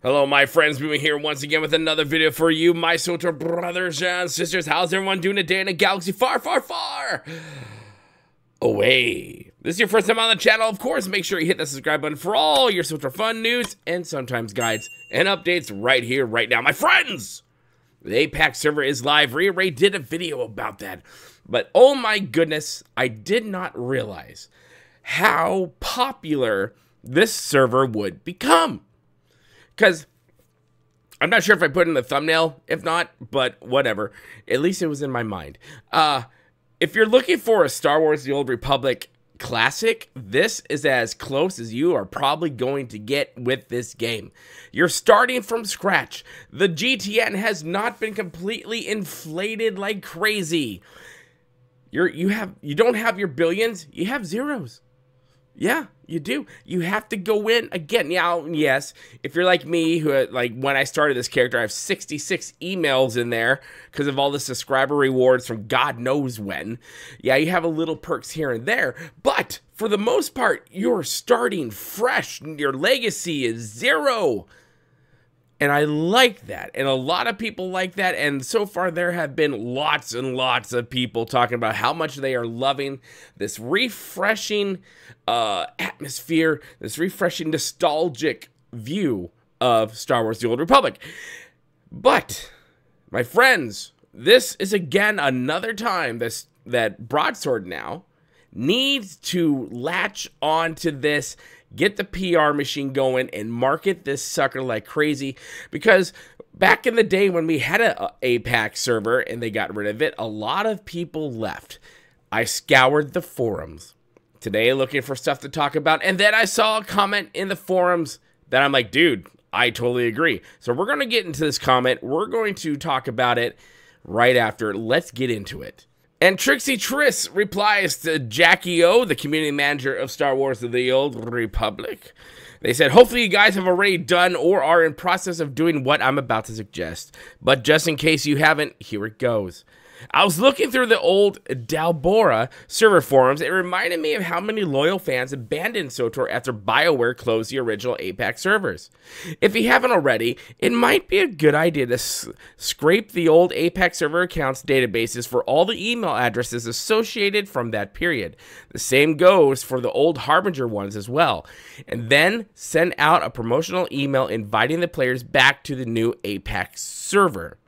Hello, my friends. We're here once again with another video for you, my SWTOR brothers and sisters. How's everyone doing today in a galaxy far, far, far away? This is your first time on the channel. Of course, make sure you hit that subscribe button for all your SWTOR fun news and sometimes guides and updates right here, right now. My friends, the APAC server is live. Ray did a video about that. But oh my goodness, I did not realize how popular this server would become. Because I'm not sure if I put in the thumbnail, if not, but whatever. At least it was in my mind. Uh, if you're looking for a Star Wars The Old Republic classic, this is as close as you are probably going to get with this game. You're starting from scratch. The GTN has not been completely inflated like crazy. You're you have you don't have your billions, you have zeros. Yeah, you do. You have to go in again. Now, yes, if you're like me, who like when I started this character, I have 66 emails in there because of all the subscriber rewards from God knows when. Yeah, you have a little perks here and there, but for the most part, you're starting fresh. Your legacy is zero. And I like that. And a lot of people like that. And so far, there have been lots and lots of people talking about how much they are loving this refreshing uh, atmosphere, this refreshing, nostalgic view of Star Wars The Old Republic. But, my friends, this is again another time this, that Broadsword now needs to latch on to this get the PR machine going and market this sucker like crazy because back in the day when we had a, APAC server and they got rid of it, a lot of people left. I scoured the forums today looking for stuff to talk about and then I saw a comment in the forums that I'm like, dude, I totally agree. So we're going to get into this comment. We're going to talk about it right after. Let's get into it. And Trixie Triss replies to Jackie O, the community manager of Star Wars of the Old Republic. They said, hopefully you guys have already done or are in process of doing what I'm about to suggest. But just in case you haven't, here it goes. I was looking through the old Dalborra server forums. It reminded me of how many loyal fans abandoned SWTOR after BioWare closed the original APAC servers. If you haven't already, it might be a good idea to scrape the old APAC server accounts databases for all the email addresses associated from that period. The same goes for the old Harbinger ones as well. And then send out a promotional email inviting the players back to the new APAC server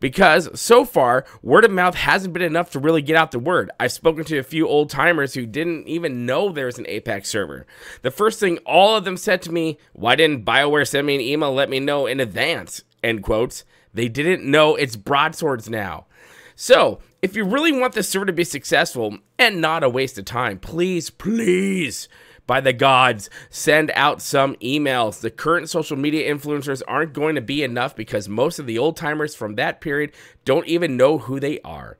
because so far, word of mouth hasn't been enough to really get out the word. I've spoken to a few old timers who didn't even know there's an APAC server. The first thing all of them said to me, why didn't BioWare send me an email let me know in advance? End quotes. They didn't know it's broadswords now. So, if you really want this server to be successful and not a waste of time, please, please by the gods, send out some emails. The current social media influencers aren't going to be enough because most of the old timers from that period don't even know who they are.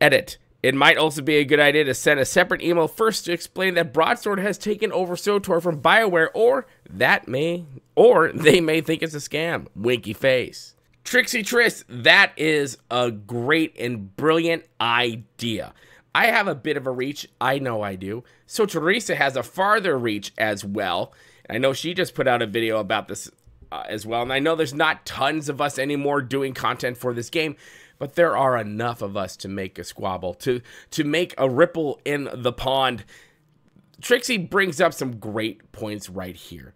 Edit. It might also be a good idea to send a separate email first to explain that Broadsword has taken over SWTOR from BioWare, or that may, or they may think it's a scam. Winky face. Trixie Triss, that is a great and brilliant idea. I have a bit of a reach. I know I do. So Teresa has a farther reach as well. I know she just put out a video about this uh, as well. And I know there's not tons of us anymore doing content for this game, but there are enough of us to make a squabble, to, to make a ripple in the pond. Trixie brings up some great points right here.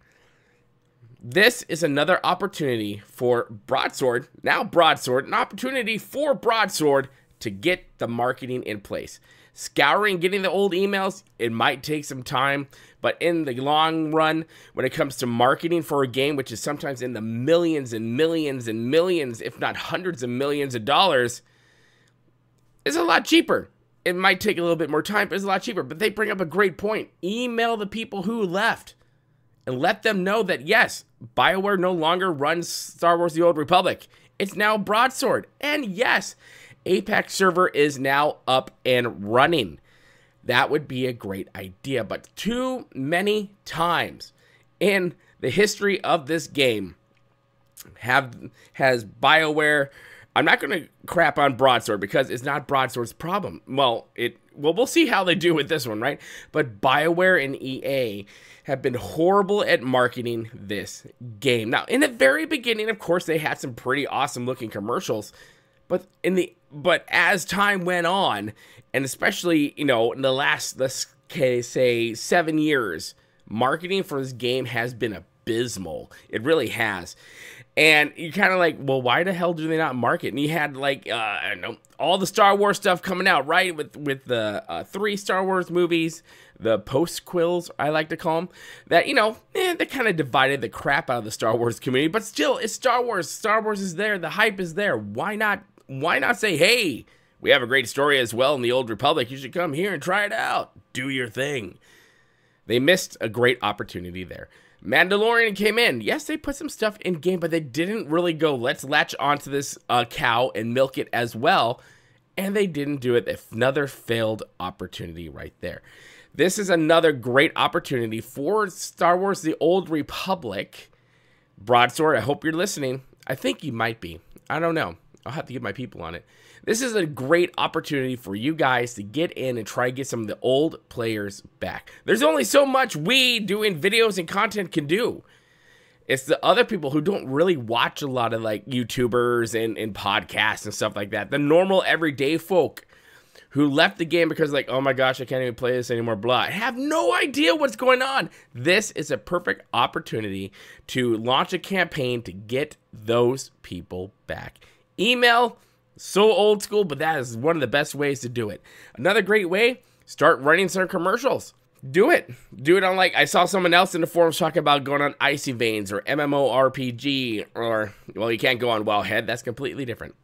This is another opportunity for Broadsword, now Broadsword, an opportunity for Broadsword to get the marketing in place. Scouring, getting the old emails, it might take some time, but in the long run, when it comes to marketing for a game, which is sometimes in the millions and millions and millions, if not hundreds of millions of dollars, is a lot cheaper. It might take a little bit more time, but it's a lot cheaper. But they bring up a great point. Email the people who left and let them know that yes, BioWare no longer runs Star Wars The Old Republic. It's now Broadsword. And yes, APAC server is now up and running. That would be a great idea, but too many times in the history of this game have has BioWare I'm not going to crap on Broadsword because it's not Broadsword's problem. Well, it well, we'll see how they do with this one, right? But BioWare and EA have been horrible at marketing this game. Now, in the very beginning, of course, they had some pretty awesome looking commercials, but in the but as time went on, and especially you know in the last let's say seven years, marketing for this game has been abysmal. It really has. And you're kind of like, well, why the hell do they not market? And you had like, uh, I don't know, all the Star Wars stuff coming out, right? With with the uh, three Star Wars movies, the post quills, I like to call them, that you know, eh, they kind of divided the crap out of the Star Wars community. But still, it's Star Wars. Star Wars is there. The hype is there. Why not? Why not say, hey, we have a great story as well in the Old Republic. You should come here and try it out. Do your thing. They missed a great opportunity there. Mandalorian came in. Yes, they put some stuff in game, but they didn't really go, let's latch onto this uh, cow and milk it as well. And they didn't do it. Another failed opportunity right there. This is another great opportunity for Star Wars The Old Republic. Broadsword, I hope you're listening. I think you might be. I don't know. I'll have to get my people on it. This is a great opportunity for you guys to get in and try to get some of the old players back. There's only so much we doing videos and content can do. It's the other people who don't really watch a lot of like YouTubers and, and podcasts and stuff like that. The normal everyday folk who left the game because like, oh my gosh, I can't even play this anymore, blah. I have no idea what's going on. This is a perfect opportunity to launch a campaign to get those people back. Email so old school, but that is one of the best ways to do it. Another great way, start running some commercials. Do it. Do it on like I saw someone else in the forums talking about going on Icy Veins or MMORPG or well, you can't go on Wowhead. That's completely different.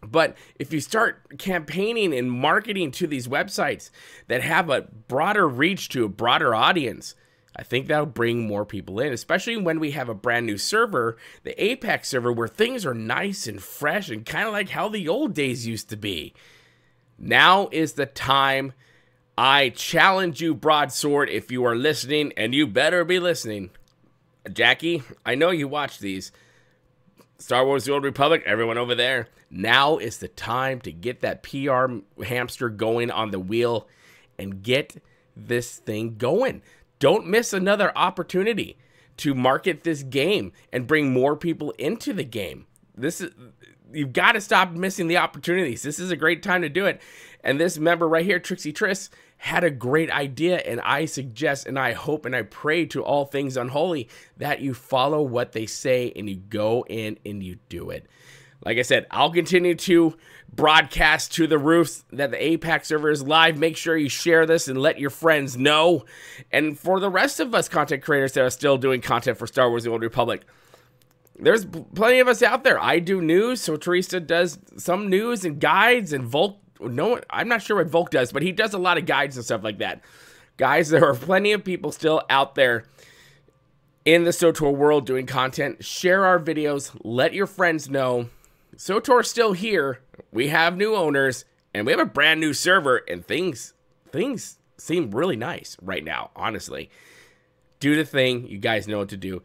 But if you start campaigning and marketing to these websites that have a broader reach to a broader audience, I think that'll bring more people in, especially when we have a brand new server, the APAC server, where things are nice and fresh and kind of like how the old days used to be. Now is the time. I challenge you, Broadsword, if you are listening, and you better be listening. Jackie, I know you watch these. Star Wars The Old Republic, everyone over there. Now is the time to get that PR hamster going on the wheel and get this thing going. Don't miss another opportunity to market this game and bring more people into the game. This is you've got to stop missing the opportunities. This is a great time to do it. And this member right here, Trixie Triss, had a great idea. And I suggest and I hope and I pray to all things unholy that you follow what they say and you go in and you do it. Like I said, I'll continue to broadcast to the roofs that the APAC server is live. Make sure you share this and let your friends know. And for the rest of us content creators that are still doing content for Star Wars The Old Republic, there's plenty of us out there. I do news, so Teresa does some news and guides, and Vulkk. No, I'm not sure what Vulkk does, but he does a lot of guides and stuff like that. Guys, there are plenty of people still out there in the SWTOR world doing content. Share our videos, let your friends know SWTOR's still here. We have new owners, and we have a brand new server, and things things seem really nice right now, honestly. Do the thing. You guys know what to do.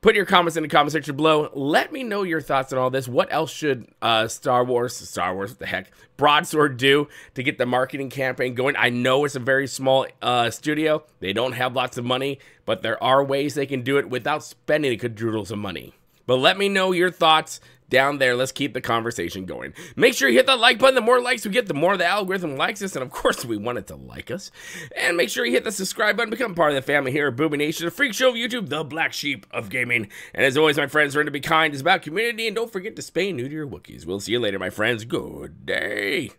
Put your comments in the comment section below. Let me know your thoughts on all this. What else should uh, Star Wars, Star Wars, what the heck, Broadsword do to get the marketing campaign going? I know it's a very small uh, studio. They don't have lots of money, but there are ways they can do it without spending a quadruples of money. But let me know your thoughts down there. Let's keep the conversation going. Make sure you hit that like button. The more likes we get, the more the algorithm likes us. And of course, we want it to like us. And make sure you hit the subscribe button. Become part of the family here at Boomy Nation, the freak show of YouTube, the black sheep of gaming. And as always, my friends, learn to be kind. It's about community. And don't forget to spay new to your Wookiees. We'll see you later, my friends. Good day.